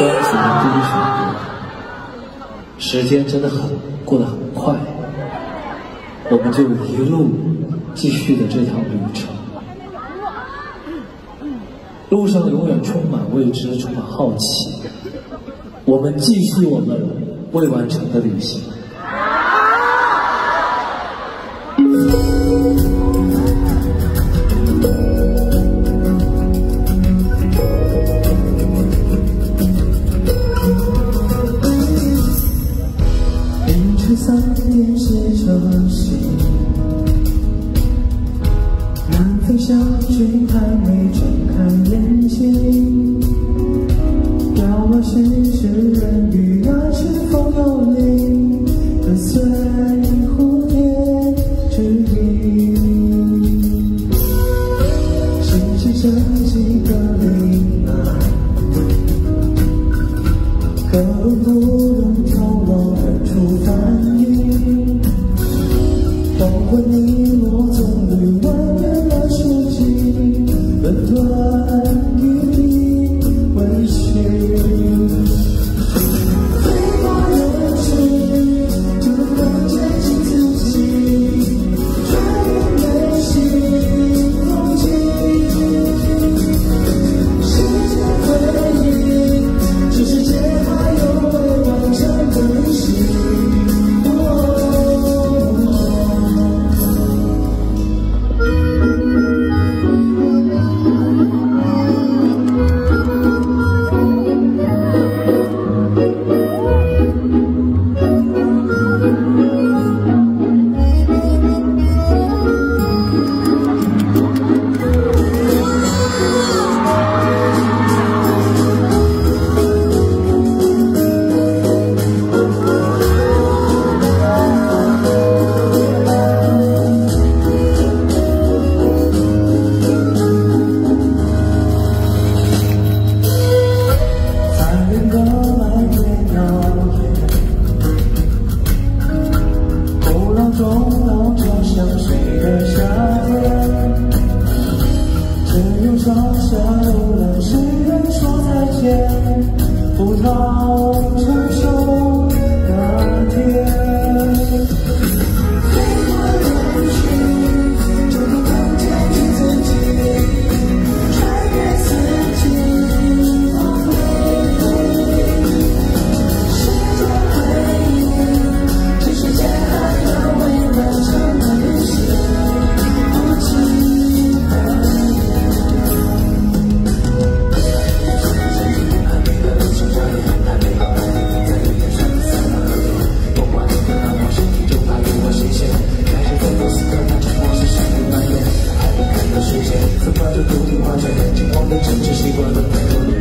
专辑的第一首歌，时间真的很过得很快，我们就一路继续的这趟旅程，路上永远充满未知，充满好奇，我们继续我们未完成的旅行。三点是潮汐，南风小曲还没睁开眼睛，遥望是诗人与那是否有灵，跟随蝴蝶指引，深深想几个灵啊，可不能。corazón. 都成习惯了太。